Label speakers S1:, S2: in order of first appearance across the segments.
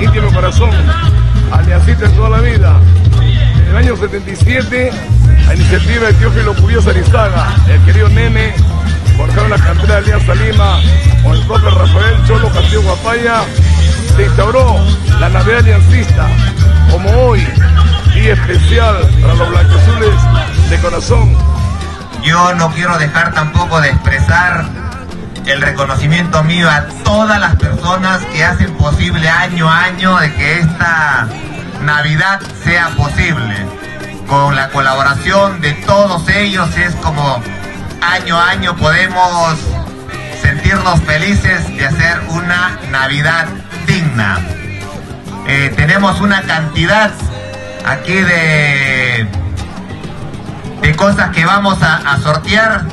S1: íntimo corazón, en toda la vida. En el año 77, a iniciativa de Teófilo Curioso Arizaga, el querido nene, de Alianza Lima con el propio Rafael Cholo Castillo Guapaya, se instauró la Navidad Aliancista, como hoy, día especial para los blanqueazules de corazón.
S2: Yo no quiero dejar tampoco de expresar el reconocimiento mío a todas las personas que hacen posible año a año de que esta Navidad sea posible. Con la colaboración de todos ellos es como año a año podemos sentirnos felices de hacer una Navidad digna. Eh, tenemos una cantidad aquí de, de cosas que vamos a, a sortear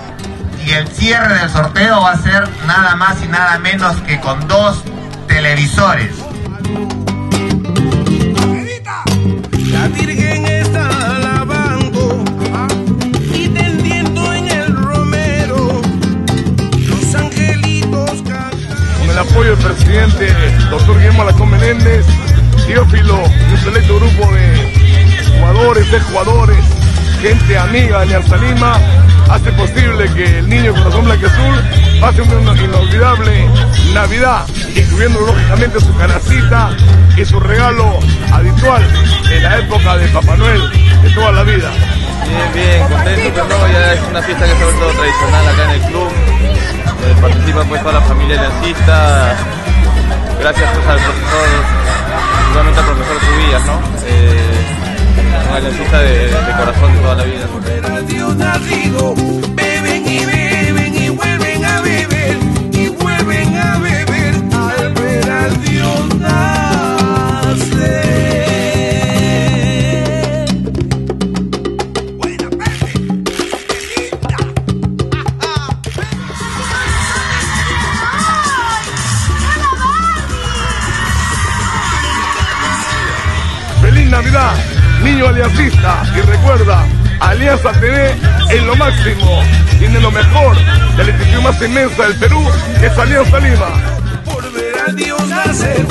S2: y el cierre del sorteo va a ser nada más y nada menos que con dos televisores.
S1: Apoyo del presidente doctor Guillermo Alacón Menéndez, Teófilo y un selecto grupo de jugadores, de jugadores, gente amiga de Alianza Lima, hace posible que el niño corazón azul pase una inolvidable Navidad, incluyendo lógicamente su canacita y su regalo habitual en la época de Papá Noel de toda la vida.
S3: Bien, bien, contento, pero no, ya es una fiesta que se ha vuelto tradicional acá pues toda la familia aliancista. Gracias pues al profesor, igualmente al profesor Cubillas, ¿no? Eh, un aliancista de, de corazón de toda la vida.
S1: Navidad, niño aliancista! Y recuerda, Alianza TV en lo máximo, tiene lo mejor de la institución más inmensa del Perú, que es Alianza Lima.
S4: por ver a Dios nacer.